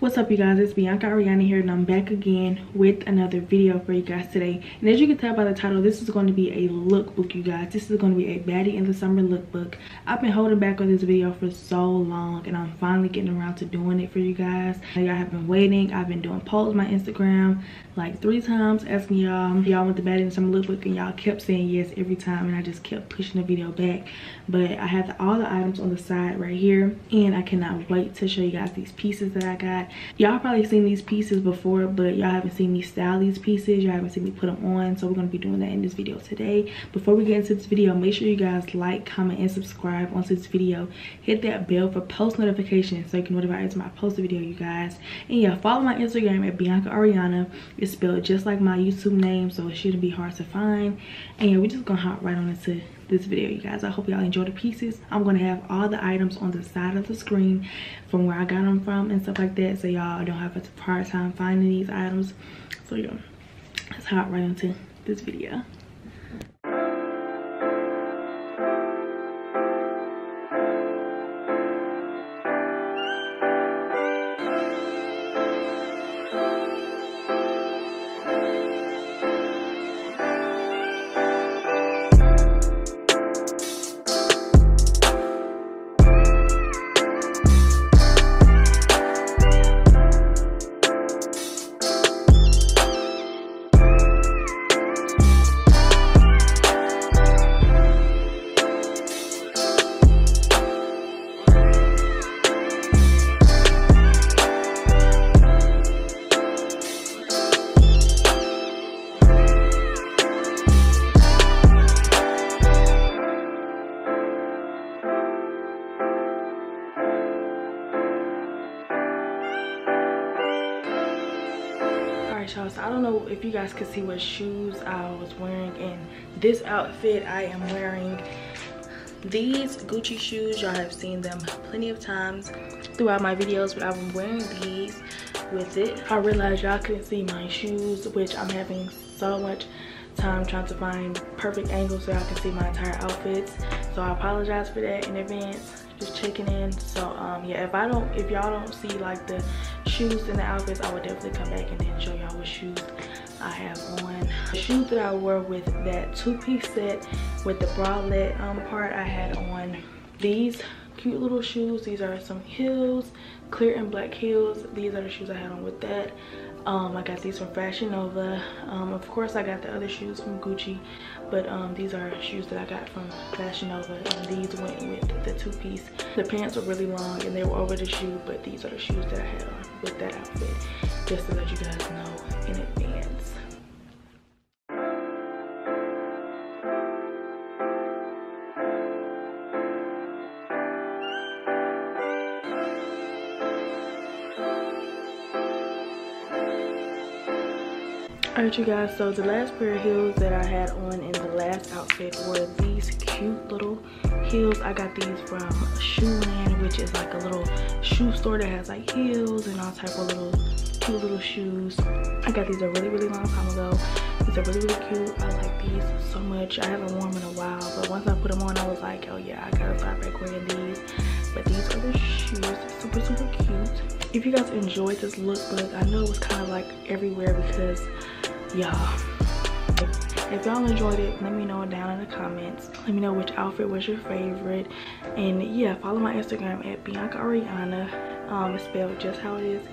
what's up you guys? It's bianca ayrianna here and i'm back again with another video for you guys today. And as you can tell by the title this is going to be a lookbook you guys. This is going to be a baddie in the summer lookbook. I've been holding back on this video for so long and i'm finally getting around to doing it for you guys. Y'all have been waiting. I've been doing polls on my instagram like three times asking y'all y'all want the baddie in the summer lookbook? And y'all kept saying yes every time and i just kept pushing the video back. But i have all the items on the side right here and i cannot wait to show you guys these pieces that i got y'all probably seen these pieces before but y'all haven't seen me style these pieces. Y'all haven't seen me put them on so we're going to be doing that in this video today. Before we get into this video make sure you guys like comment and subscribe onto this video. Hit that bell for post notifications so you can notify time i post a video you guys. And yeah follow my instagram at bianca ayrianna. It's spelled just like my youtube name so it shouldn't be hard to find. And yeah we're just gonna hop right on into this video you guys. I hope y'all enjoy the pieces. I'm gonna have all the items on the side of the screen from where i got them from and stuff like that so y'all don't have a hard time finding these items. So yeah let's hop right into this video y'all so i don't know if you guys could see what shoes i was wearing in this outfit i am wearing. These gucci shoes y'all have seen them plenty of times throughout my videos but i'm wearing these with it. I realized y'all couldn't see my shoes which i'm having so much time trying to find perfect angles so y'all can see my entire outfits. So i apologize for that in advance. Just checking in. So um yeah if i don't if y'all don't see like the shoes and the outfits i would definitely come back and then show y'all what shoes. I have on the shoes that i wore with that two-piece set with the bralette um part. I had on these cute little shoes. These are some heels clear and black heels. These are the shoes i had on with that. Um, i got these from fashion nova. Um, of course i got the other shoes from gucci but um, these are shoes that i got from fashion nova and these went with the two piece the pants were really long and they were over the shoe but these are the shoes that i had on with that outfit just to let you guys know in advance Alright you guys, so the last pair of heels that I had on in the last outfit were these cute little heels. I got these from Shoeland, which is like a little shoe store that has like heels and all type of little cute little shoes. I got these a really, really long time ago. These are really, really cute. I like these so much. I haven't worn them in a while, but once I put them on, I was like, oh yeah, I gotta start back wearing these. But these are the shoes, super, super cute. If you guys enjoyed this lookbook, I know it was kind of like everywhere because y'all if y'all enjoyed it let me know down in the comments. Let me know which outfit was your favorite. And yeah follow my instagram at bianca ayrianna um spelled just how it is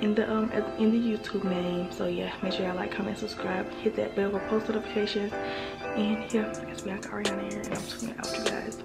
in the um in the youtube name. So yeah make sure y'all like comment subscribe hit that bell for post notifications. And yeah it's bianca ayrianna here and i'm tuning out you guys